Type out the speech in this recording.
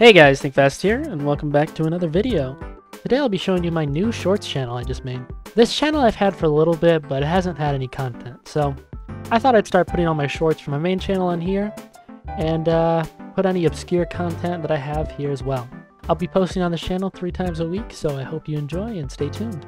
Hey guys, ThinkFast here, and welcome back to another video. Today I'll be showing you my new Shorts channel I just made. This channel I've had for a little bit, but it hasn't had any content, so I thought I'd start putting all my shorts from my main channel on here, and uh, put any obscure content that I have here as well. I'll be posting on this channel three times a week, so I hope you enjoy and stay tuned.